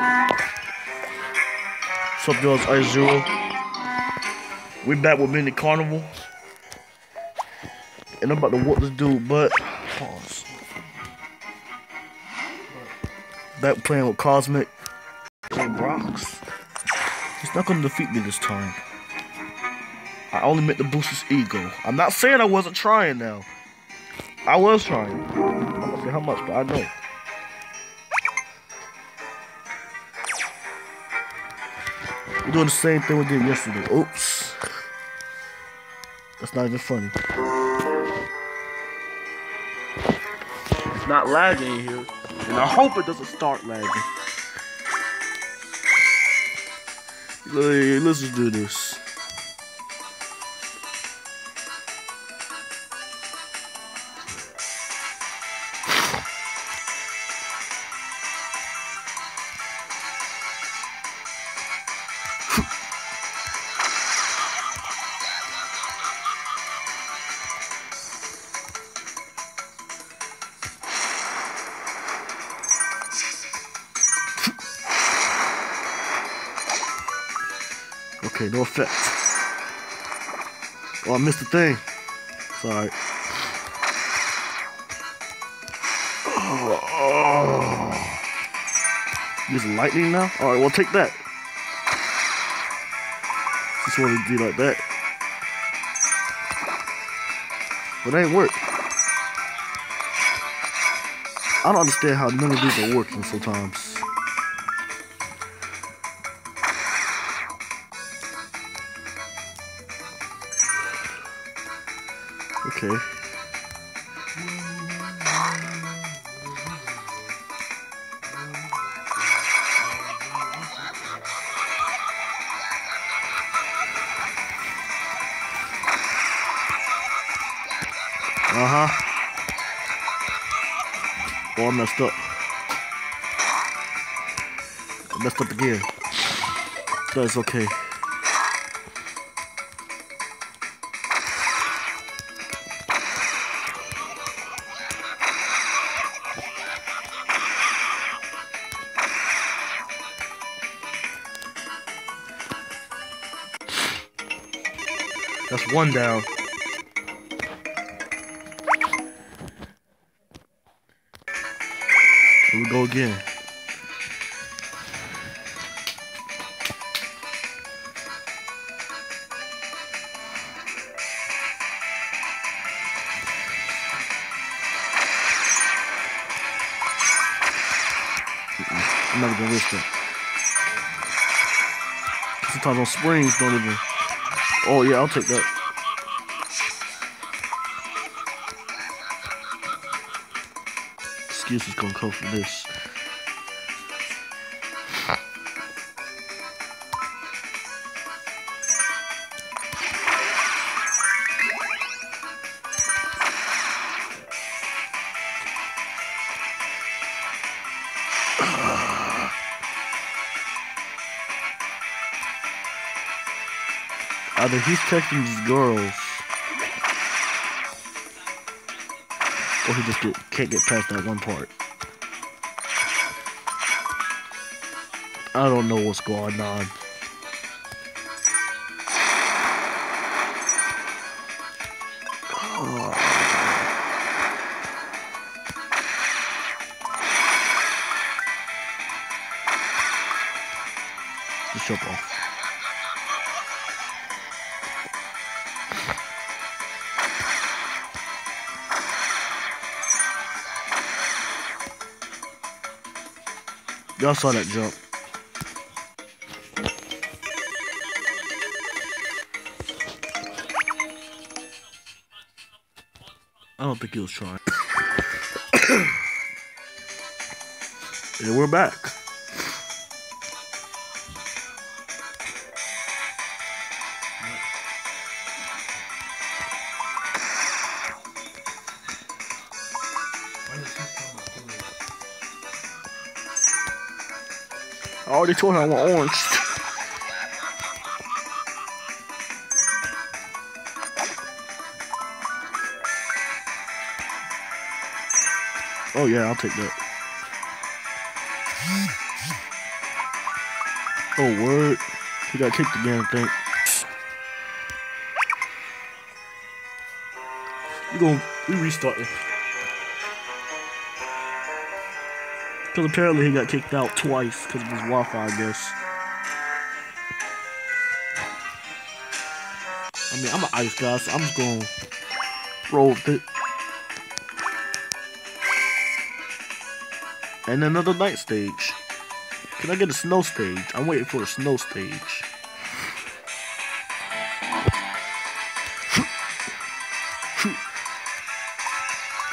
What's up, y'all? It's Ice Zero. We back with Mini Carnival. And I'm about to whoop this dude, but pause. Back playing with Cosmic and Rocks. He's not gonna defeat me this time. I only meant to boost his ego. I'm not saying I wasn't trying now. I was trying. I'm not say how much, but I know. Doing the same thing we did yesterday. Oops. That's not even funny. It's not lagging here. And I hope it doesn't start lagging. Let's just do this. No effect. Oh, I missed the thing. Sorry. Oh, oh. Use lightning now? Alright, well take that. Just want to do like that. But it ain't work. I don't understand how none of these are working sometimes. Okay. Uh-huh. Oh, I messed up. I messed up again. That's okay. One down. Here we go again. I'm not gonna risk it. Sometimes on springs don't even. Oh yeah, I'll take that. Excuse is gonna come for this. Either he's texting these girls, or he just get, can't get past that one part. I don't know what's going on. Y'all saw that jump. I don't think he was trying. and we're back. Already told him I want orange. Oh yeah, I'll take that. Oh, word. He got kicked again, I think. We gonna we restarting. Because apparently he got kicked out twice because of his Wi-Fi, I guess. I mean, I'm an ice guy, so I'm just going to roll with it. And another night stage. Can I get a snow stage? I'm waiting for a snow stage.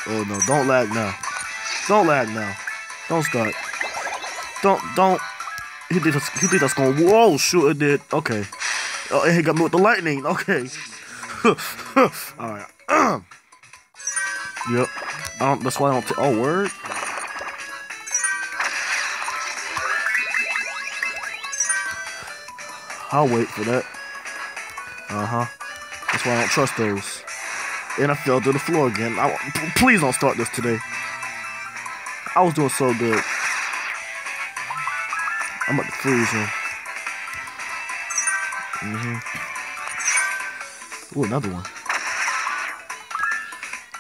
oh no, don't lag now. Don't lag now. Don't start. Don't, don't. He did, he did that's going, whoa, shoot, it did. Okay. Oh, and he got me with the lightning. Okay. Alright. yep. Don't, that's why I don't, oh, word? I'll wait for that. Uh-huh. That's why I don't trust those. And I fell to the floor again. I, please don't start this today. I was doing so good. I'm at the freezer. Mm-hmm. Ooh, another one.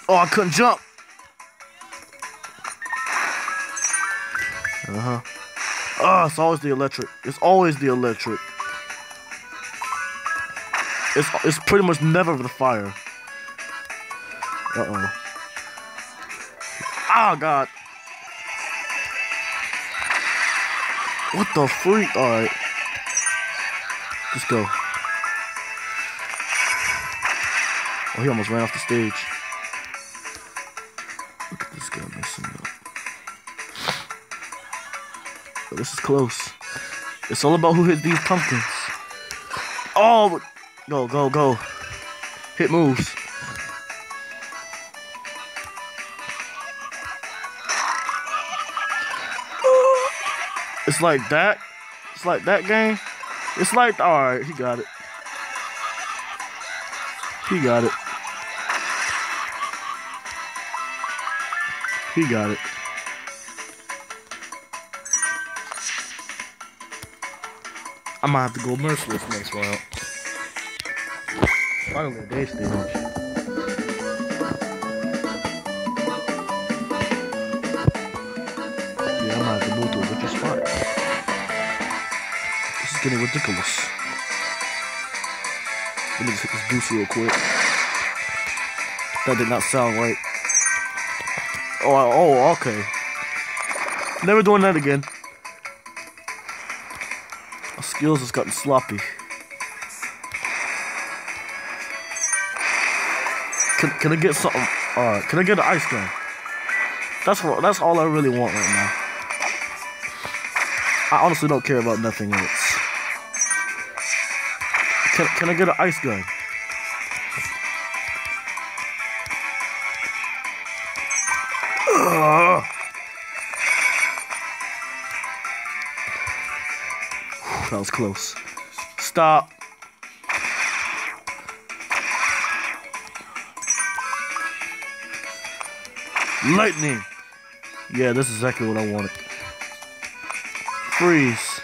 Oh, I couldn't jump. Uh-huh. Oh, it's always the electric. It's always the electric. It's it's pretty much never the fire. Uh oh. Oh god. What the freak? Alright. Let's go. Oh, he almost ran off the stage. Look at this guy messing up. This is close. It's all about who hits these pumpkins. Oh! Go, go, go. Hit moves. It's like that. It's like that game. It's like, alright, he got it. He got it. He got it. I might have to go merciless next round. Finally, day stage. Getting ridiculous. Let me just hit this real quick. That did not sound right. Oh, oh, okay. Never doing that again. Skills has gotten sloppy. Can, can I get something? Alright, can I get an ice cream? That's what, that's all I really want right now. I honestly don't care about nothing else. Can, can I get an ice gun? That was close. Stop. Lightning! Yeah, this is exactly what I wanted. Freeze.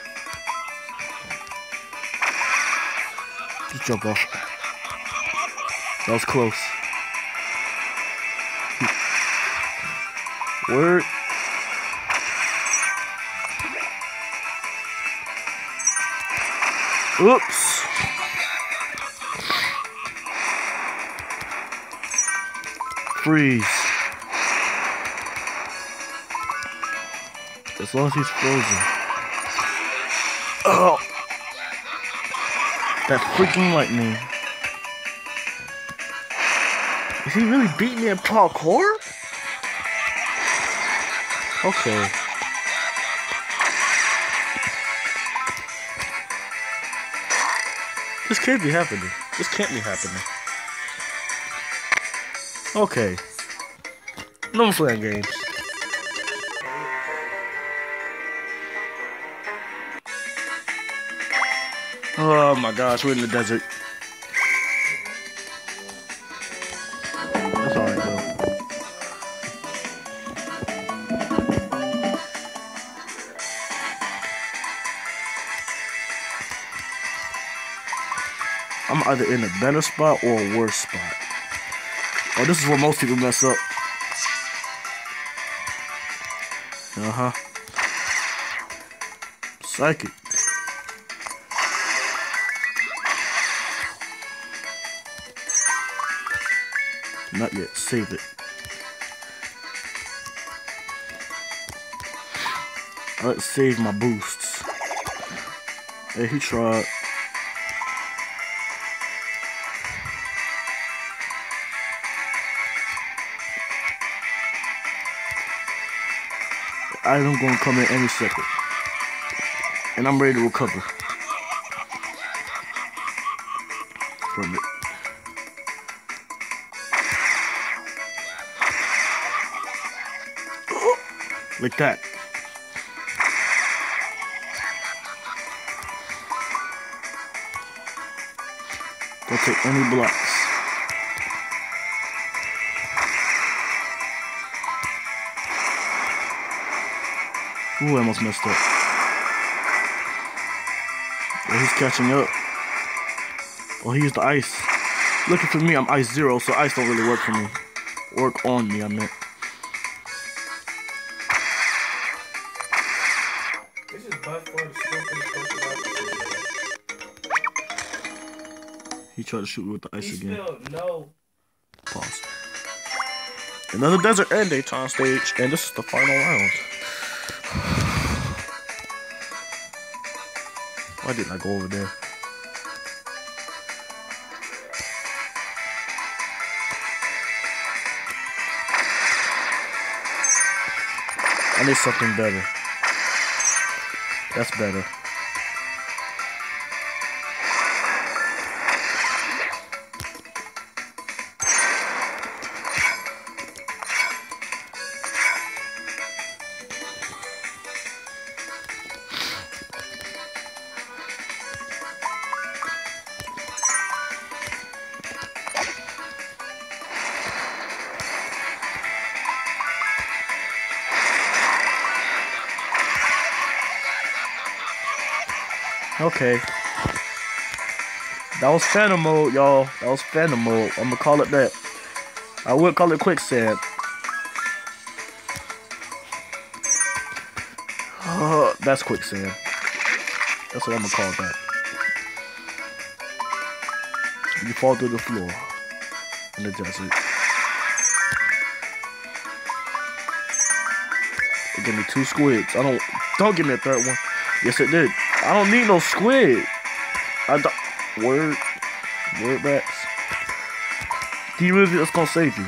Jump off. That was close. Word. Oops. Freeze. As long as he's frozen. That freaking lightning. Is he really beating me in parkour? Okay. This can't be happening. This can't be happening. Okay. No playing games. Oh my gosh, we're in the desert. That's alright though. I'm either in a better spot or a worse spot. Oh, this is where most people mess up. Uh-huh. Psychic. Not yet. Save it. Let's save my boosts. Hey, he tried. Item gonna come in any second. And I'm ready to recover Like that. Don't take any blocks. Ooh, I almost messed up. He's catching up. Oh, he used the ice. Looking for me, I'm ice zero, so ice don't really work for me. Work on me, I meant. He tried to shoot me with the ice He again. no. Pause. Another desert and daytime stage, and this is the final round. Why didn't I go over there? I need something better. That's better. Okay. That was Phantom mode, y'all. That was Phantom mode. I'm gonna call it that. I would call it quicksand. Uh, that's quicksand. That's what I'm gonna call that. You fall through the floor in the desert. It gave me two squids. I don't. Don't give me a third one. Yes, it did. I don't need no squid. I don't. Word. Word backs. Do you really that's gonna save you?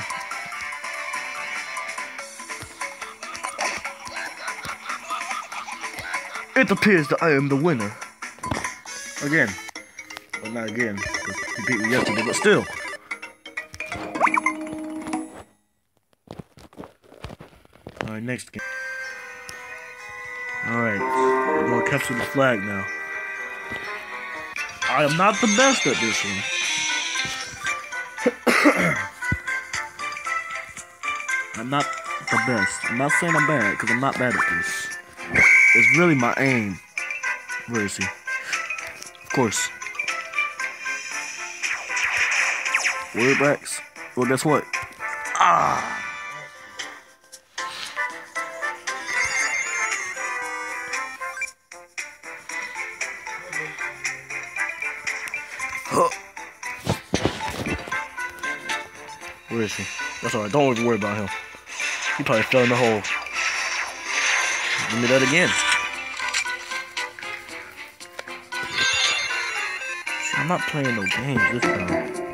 It appears that I am the winner. Again. Well, not again. He beat me yesterday, but still. Alright, next game. Alright, we're gonna capture the flag now. I am not the best at this one. I'm not the best. I'm not saying I'm bad, because I'm not bad at this. It's really my aim. Where is he? Of course. Word backs. Well, guess what? Ah! That's alright. Don't worry about him. He probably fell in the hole. Give me that again. See, I'm not playing no games this time.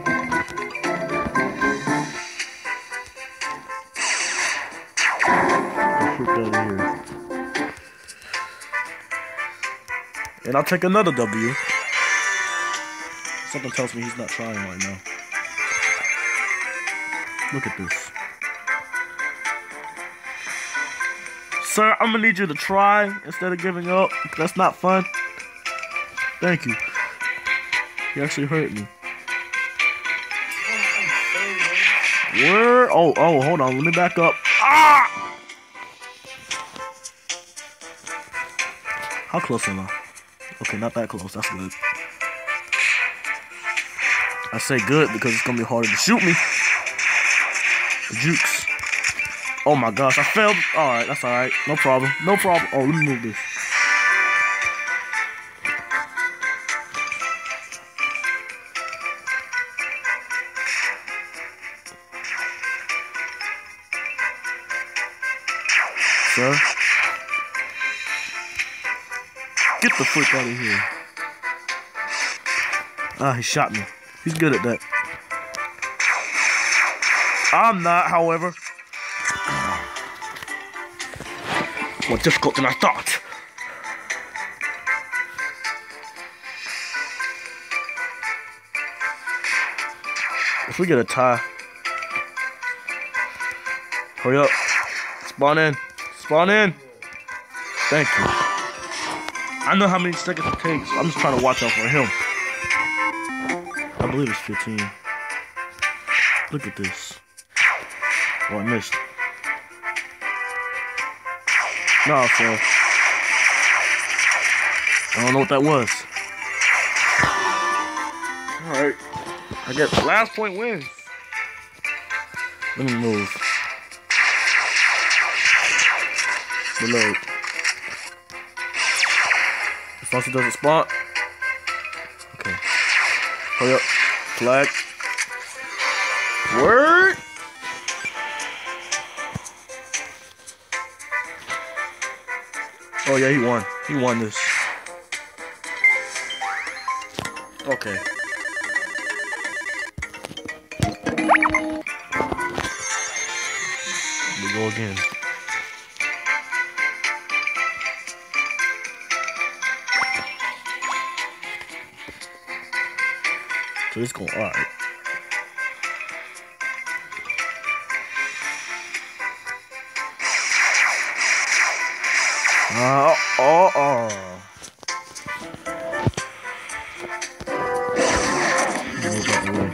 And I'll take another W. Something tells me he's not trying right now. Look at this. Sir, I'm gonna need you to try instead of giving up. That's not fun. Thank you. You actually hurt me. Where? Oh, oh, hold on. Let me back up. Ah! How close am I? Okay, not that close. That's good. I say good because it's gonna be harder to shoot me. Jukes. Oh my gosh, I failed. Alright, that's alright. No problem. No problem. Oh, let me move this. Sir? Get the frick out of here. Ah, he shot me. He's good at that. I'm not, however. More difficult than I thought. If we get a tie. Hurry up. Spawn in. Spawn in. Thank you. I know how many seconds it takes. I'm just trying to watch out for him. I believe it's 15. Look at this. Oh, I missed. No, sir. I don't know what that was. Alright. I guess last point wins. Let me move. Reload. If Foster doesn't spot. Okay. Hurry up. Flag. Word. Oh yeah, he won. He won this. Okay. We go again. So it's going alright. Uh, oh, oh. Out the way.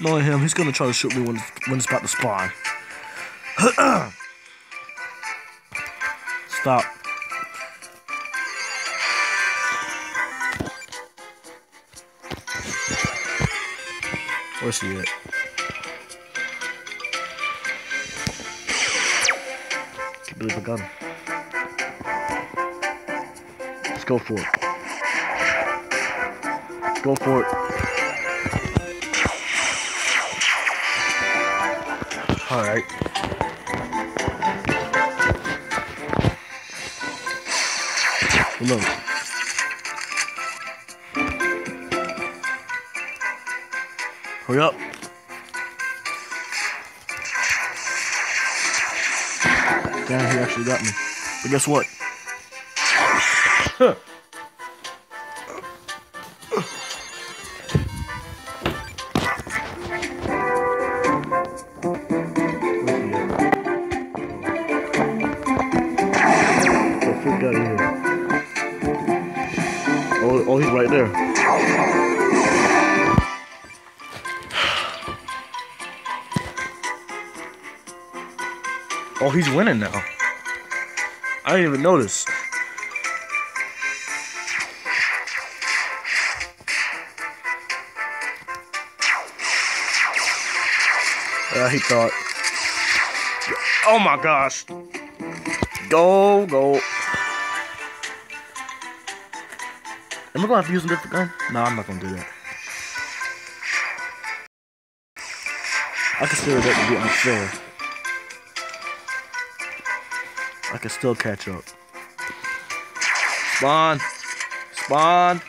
Knowing him, he's gonna try to shoot me when it's, when it's about to spawn. Stop. Where's he at? I got him. Let's go for it. Go for it. Alright. Look. Hurry up. Damn, he actually got me. But guess what? he's winning now. I didn't even notice. Yeah, he thought. Oh my gosh. Go, go. Am I gonna have to use a different gun? No, I'm not gonna do that. I consider that to be unfair. Can still catch up. Spawn. Spawn.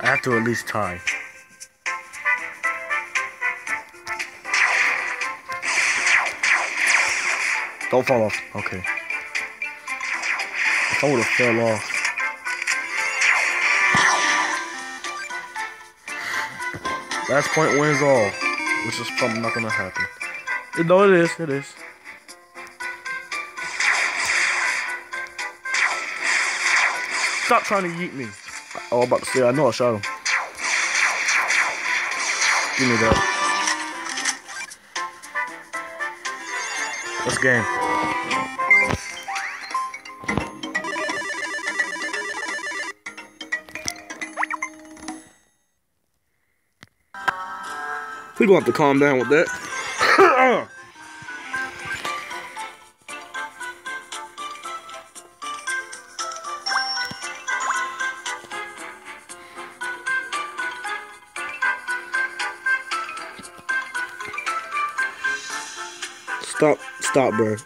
I have to at least tie. Don't fall off. Okay. If I would have fell off. Last point wins all, which is probably not gonna happen. No, it is. It is. Stop trying to yeet me. Oh, I'm about to say, I know I shot him. Give me that. Let's game. We gonna have to calm down with that. Stop, stop, bro.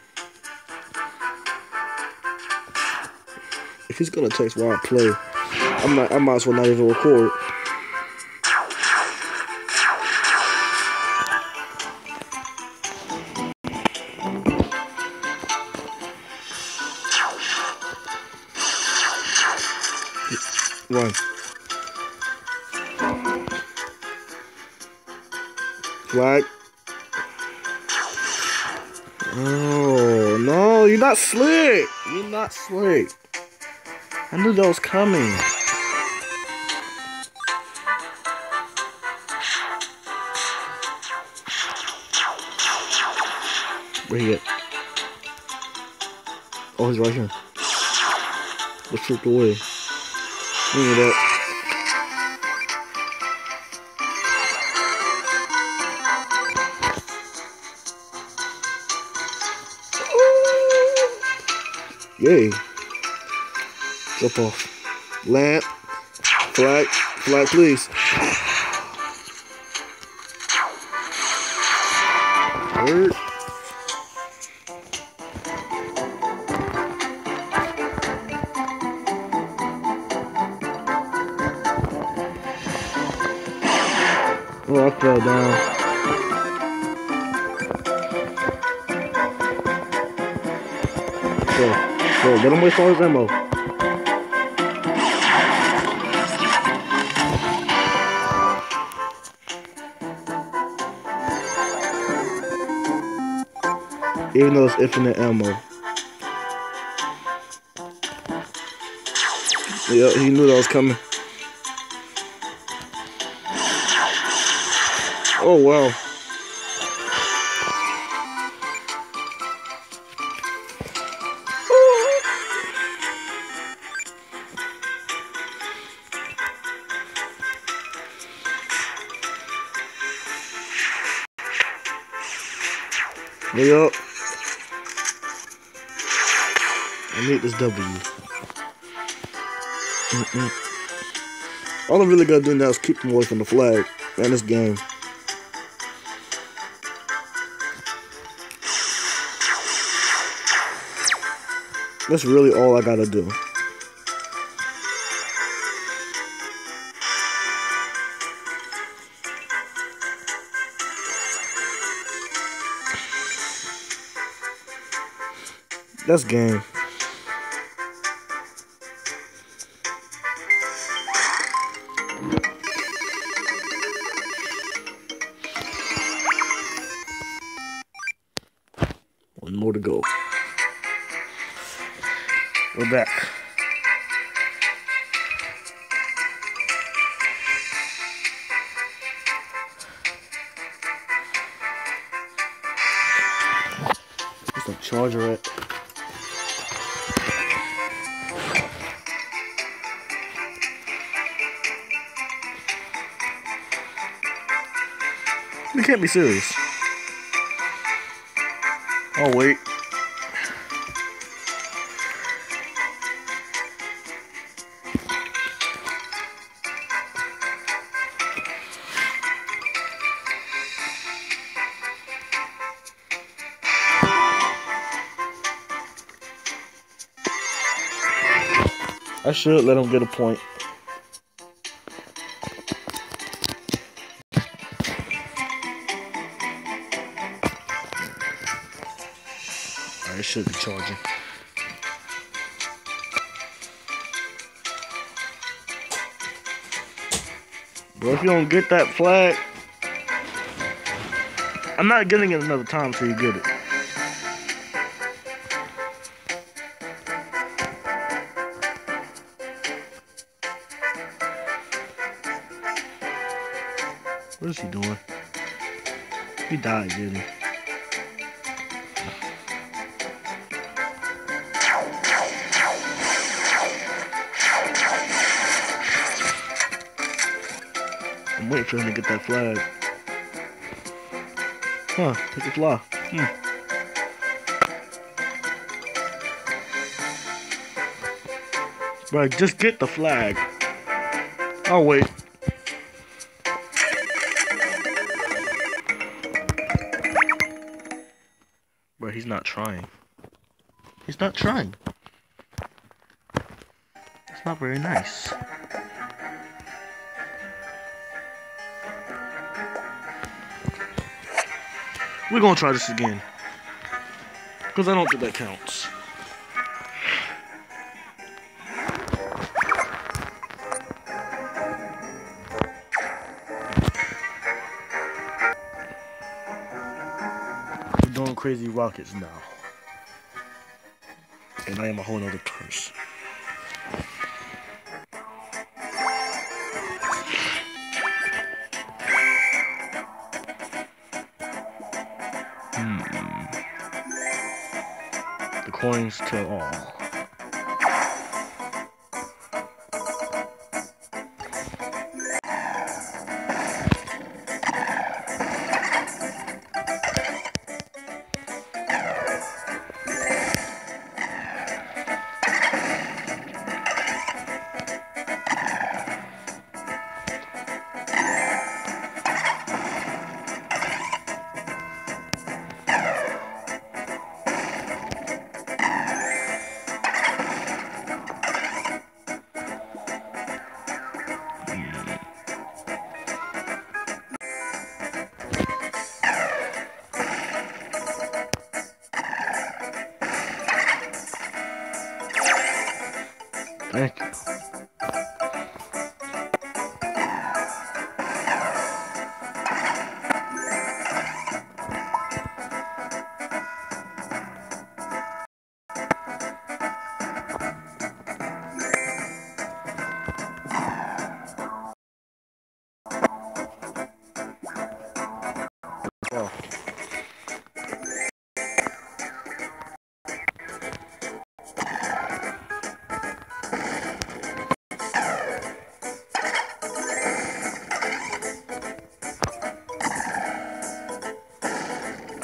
If he's gonna text while I play, I'm not. I might as well not even record. Flag. Oh no, you're not slick. You're not slick. I knew that was coming. Where he at? Oh, he's right here. Let's shoot away. Bring it up. Yay. Jump off. Lamp. Flag. Flag, please. All his. Even though it's infinite ammo. Yeah, he knew that was coming. Oh wow. Way up. I need this W. Mm-mm. All I'm really gotta do now is keep them away from the flag and this game. That's really all I gotta do. That's game. One more to go. We're back. Charger serious. Oh wait. I should let him get a point. It should be charging. Bro, if you don't get that flag, I'm not getting it another time till you get it. What is he doing? He died, didn't he? Waiting for him to get that flag. Huh, take a fly. Hmm. Bro, just get the flag. I'll wait. Bro, he's not trying. He's not trying. It's not very nice. We're gonna try this again. Because I don't think that counts. We're doing crazy rockets now. And I am a whole nother person. Coins to all.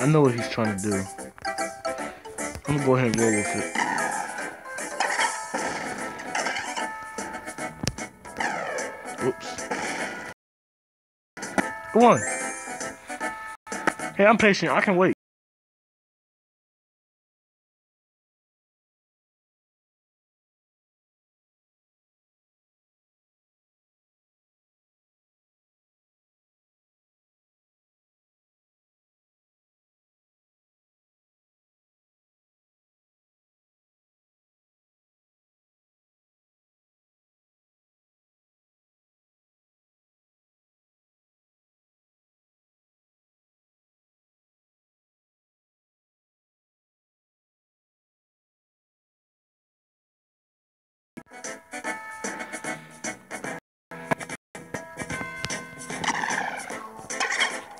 I know what he's trying to do. I'm gonna go ahead and roll with it. Oops. Go on. Hey, I'm patient. I can wait.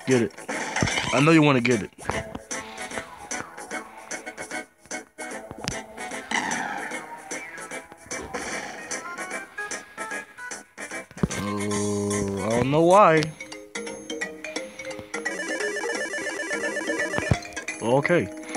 Get it. I know you want to get it. Oh, I don't know why. Okay.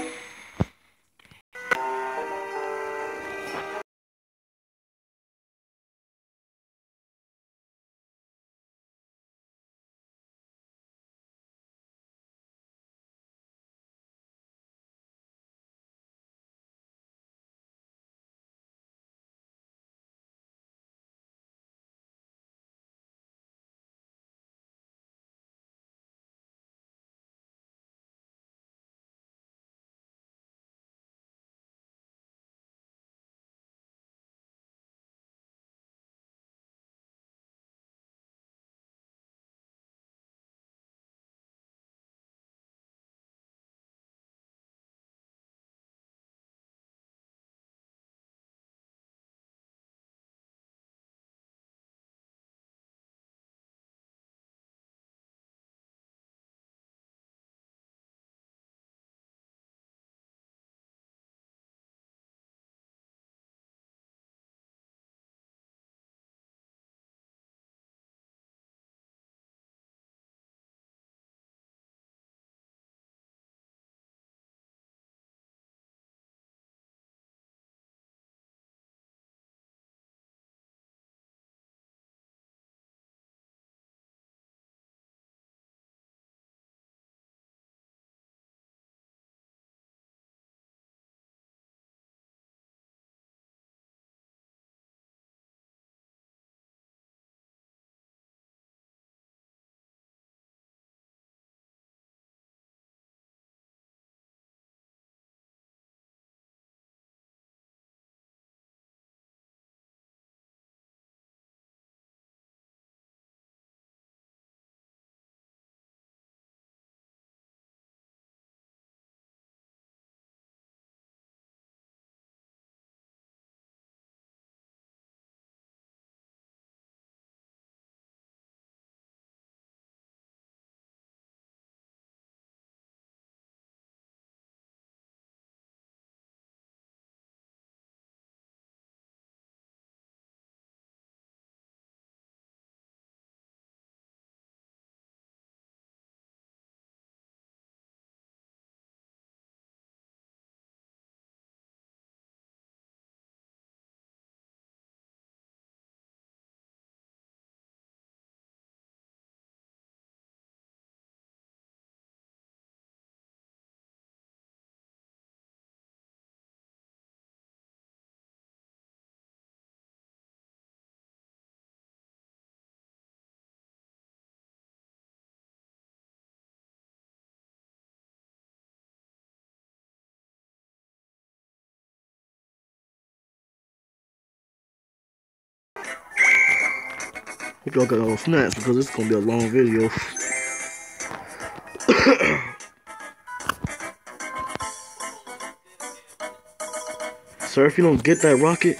Hope y'all got all snacks because it's gonna be a long video. Sir, if you don't get that rocket,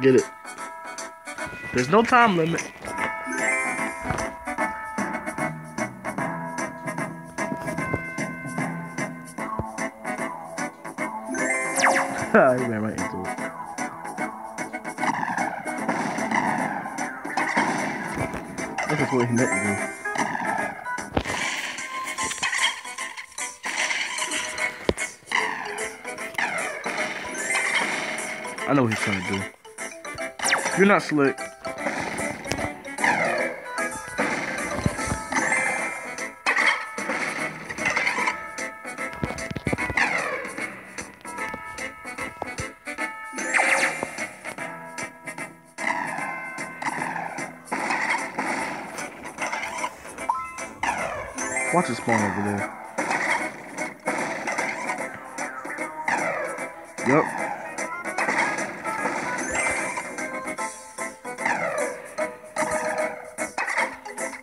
get it. There's no time limit. He ran right into it. That's just what he meant to do. I know what he's trying to do. You're not slick.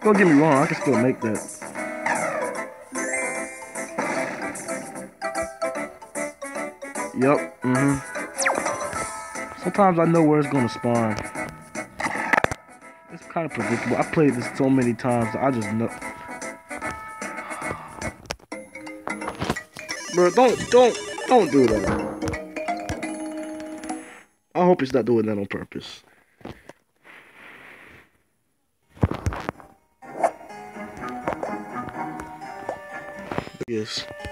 Don't get me wrong, I can still make that. Yep, mm-hmm. Sometimes I know where it's gonna spawn. It's kind of predictable. I played this so many times, I just know. Bro, don't, don't, don't do that. I hope he's not doing that on purpose. Yes.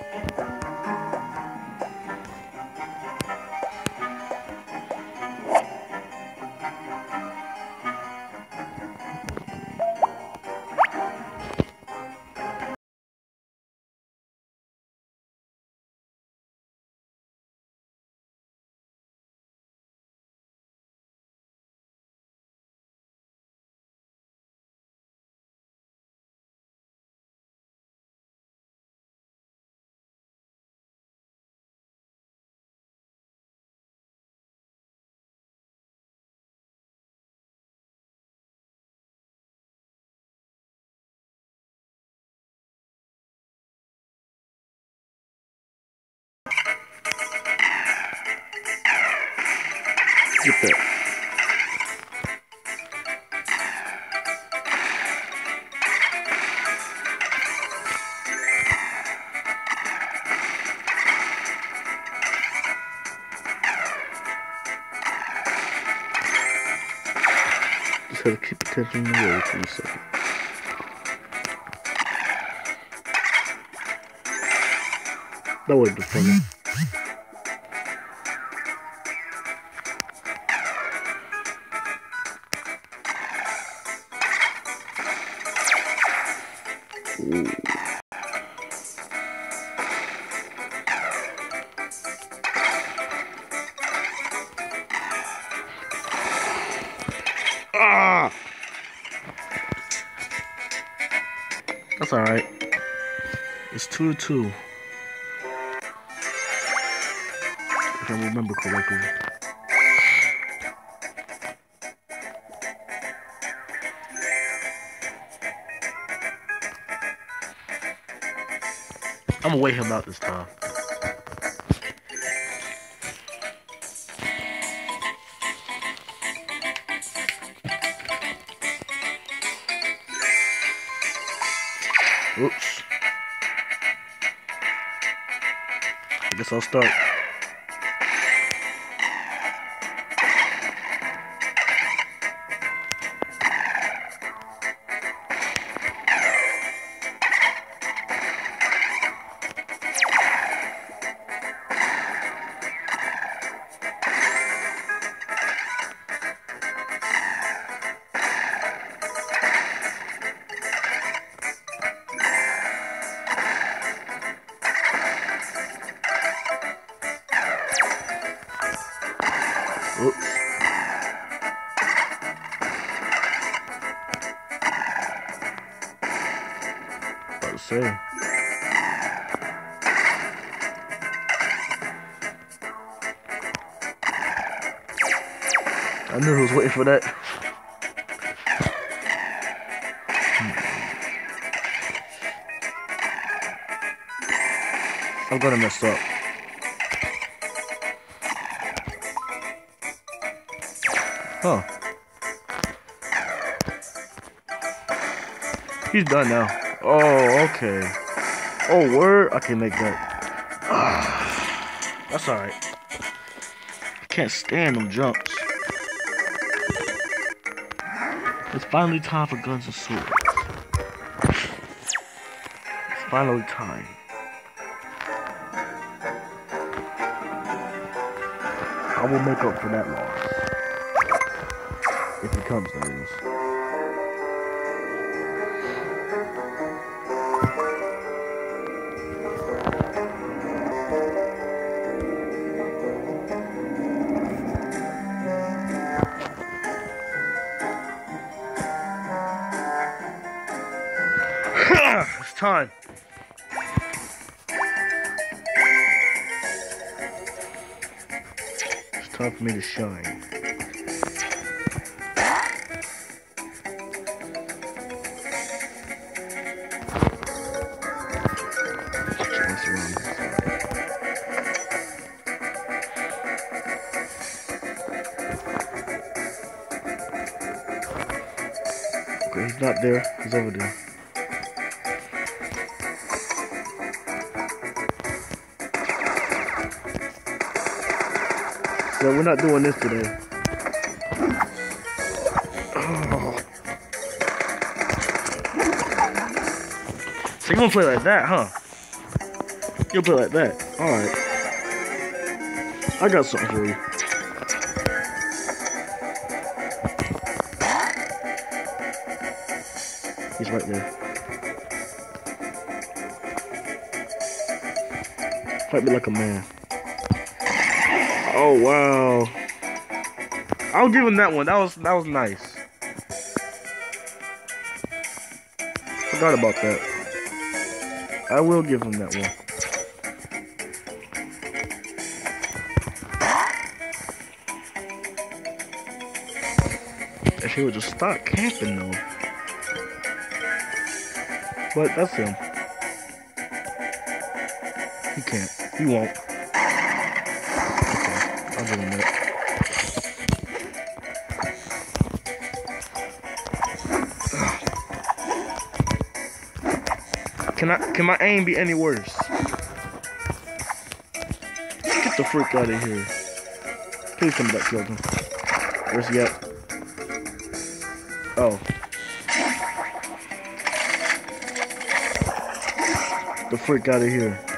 Get that. Just gotta keep attention away for a second. That would be funny. That's alright. It's 2 to 2. If I remember correctly. I'm gonna wait him out this time. Guess I'll start. For that. Hmm. I'm gonna mess up. Huh. He's done now. Oh, okay. Oh, word. I can make that. Ah, that's alright. Can't stand them jumps. Finally time for guns and swords. It's finally time. I will make up for that loss. If it comes, that is. For me to shine. Okay, he's not there. He's over there. We're not doing this today. So you gonna play like that, huh? You'll play like that. Alright. I got something for you. He's right there. Fight me like a man. Oh wow. I'll give him that one. That was that was nice. Forgot about that. I will give him that one. If he would just stop camping though. But that's him. He can't. He won't. Can I? Can my aim be any worse? Get the freak out of here! Please come back, him. Where's he at? Oh. The freak out of here.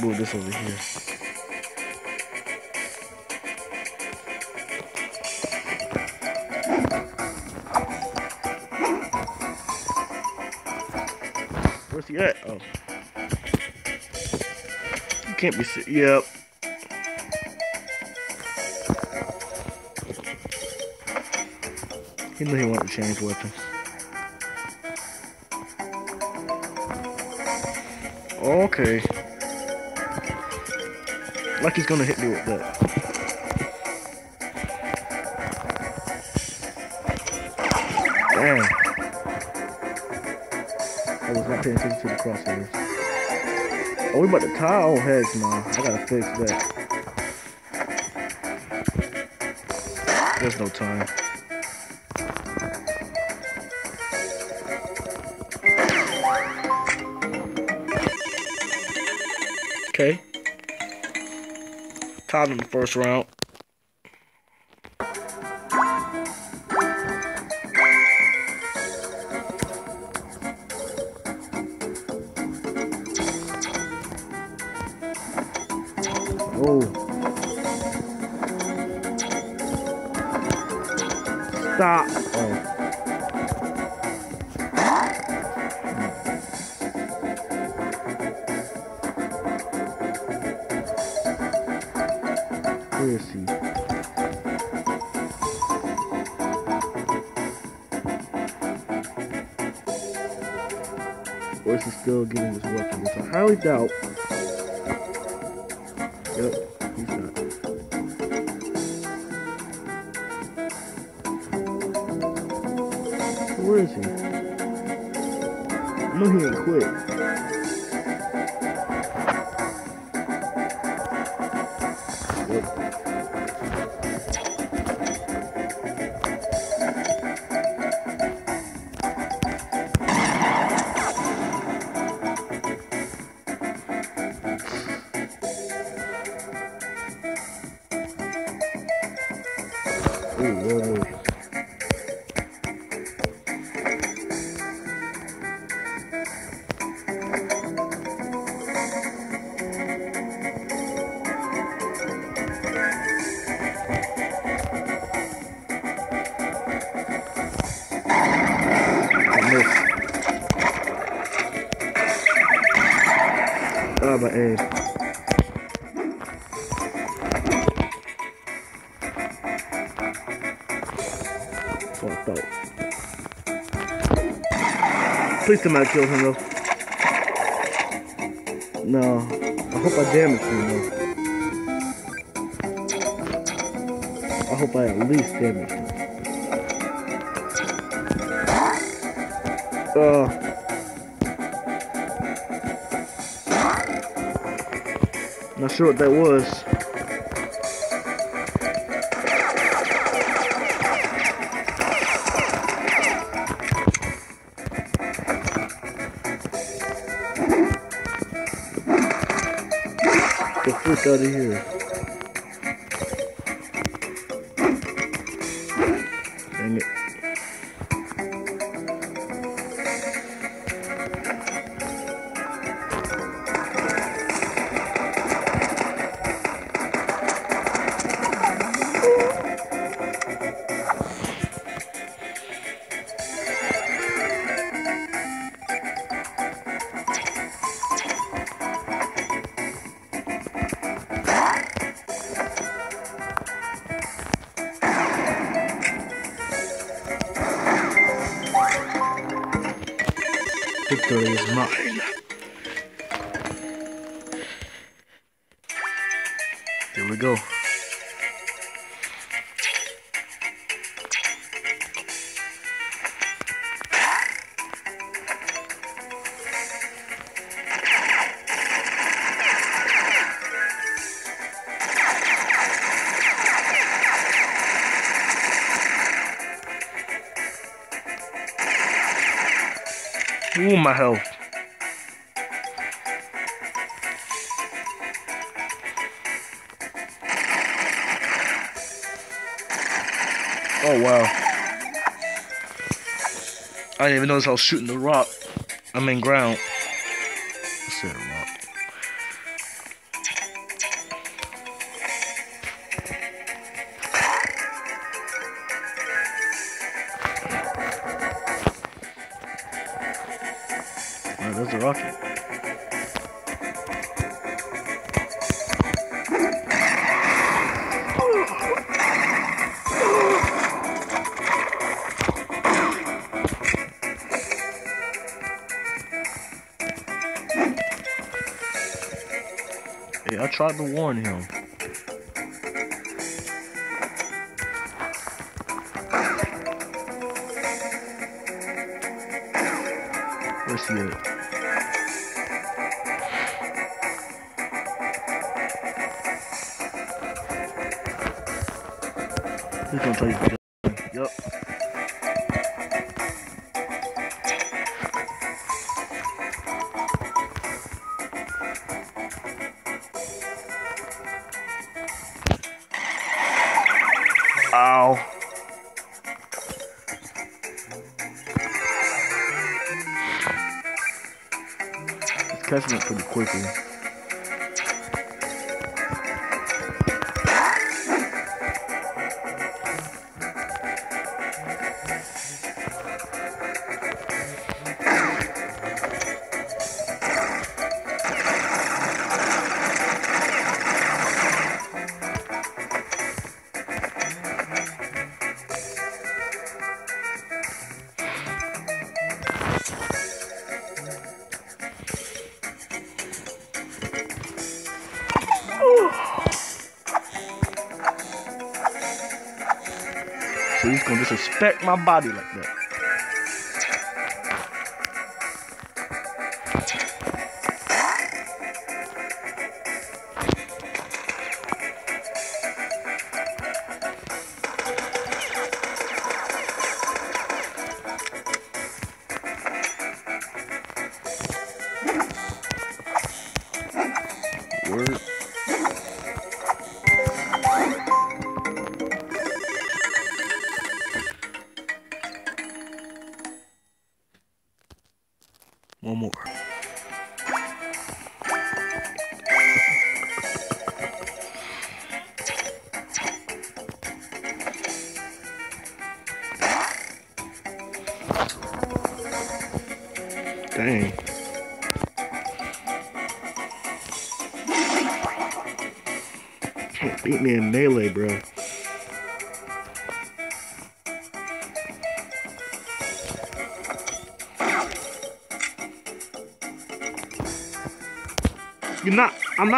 Move this over here. Where's he at? Oh. You can't be Yep. He knew he wanted to change weapons. Okay. Like he's gonna hit me with that. Damn. I was not paying attention to the crosshairs. Oh, we about to tie our heads now. I gotta fix that. There's no time. Tied in the first round. I highly doubt. Yep, he's not. Where is he? I know he ain't quit. Please out and kill him though. No. I hope I damaged him though. I hope I at least damaged him. Uh. Not sure what that was. The frick out of here. My health. Oh, wow. I didn't even notice I was shooting the rock. I mean, ground. Hey, I tried to warn him. Quickly. He's gonna disrespect my body like that.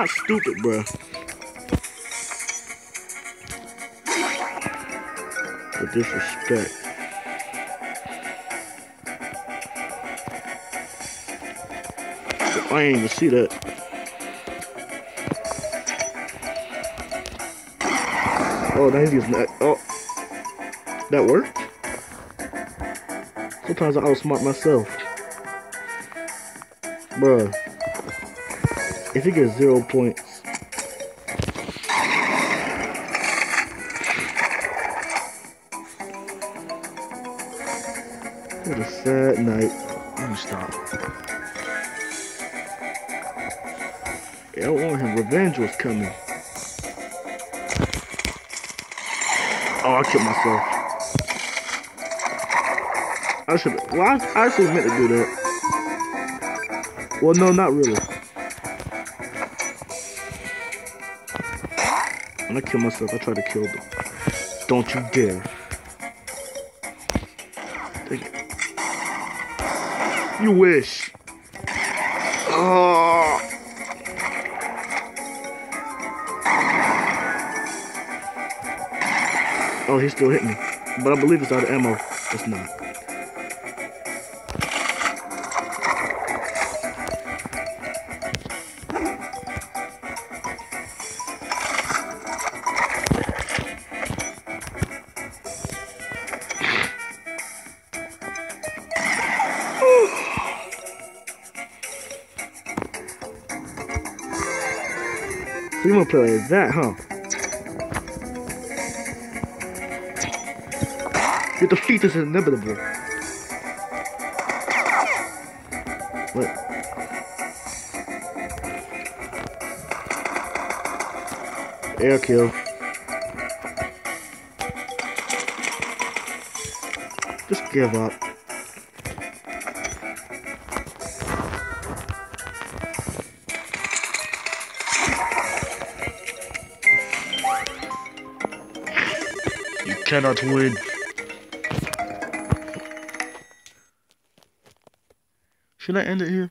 Not. Not stupid, bro. The disrespect. I ain't even see that. Oh, now he's using that. Oh, that worked. Sometimes I outsmart myself, bruh. If he gets zero points. What a sad night. Let me stop. Yeah, I want him. Revenge was coming. Oh, I killed myself. I should. Well, I, I actually meant to do that. Well, no, not really. When I kill myself, I try to kill them. Don't you dare. You wish. Ah. Oh. Oh, he still hit me. But I believe it's out of ammo. It's not. Like that, huh? Your defeat is inevitable. What? Air kill. Just give up. Cannot win. Should I end it here?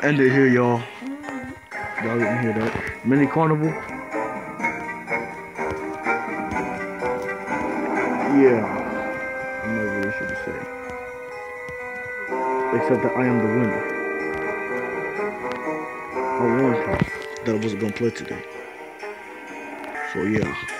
Gonna end it here, y'all. Y'all didn't hear that. Mini Carnival. Yeah. I'm not say. Except that I am the winner. I warned her that I wasn't gonna play today. So yeah.